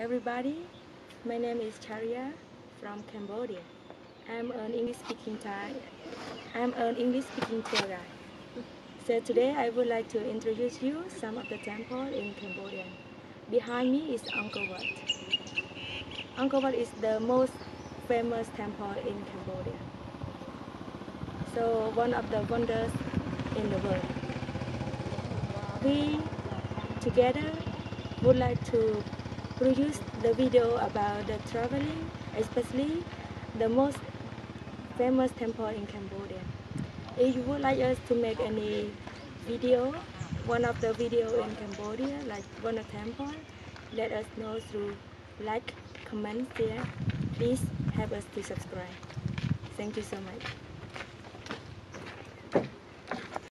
everybody. My name is Charia from Cambodia. I'm an English speaking Thai. I'm an English speaking tour guide. So today I would like to introduce you some of the temple in Cambodia. Behind me is Angkor Wat. Angkor Wat is the most famous temple in Cambodia. So one of the wonders in the world. We together would like to produce the video about the traveling, especially the most famous temple in Cambodia. If you would like us to make any video, one of the video in Cambodia, like one of temple, let us know through like, comment, share. Please help us to subscribe. Thank you so much.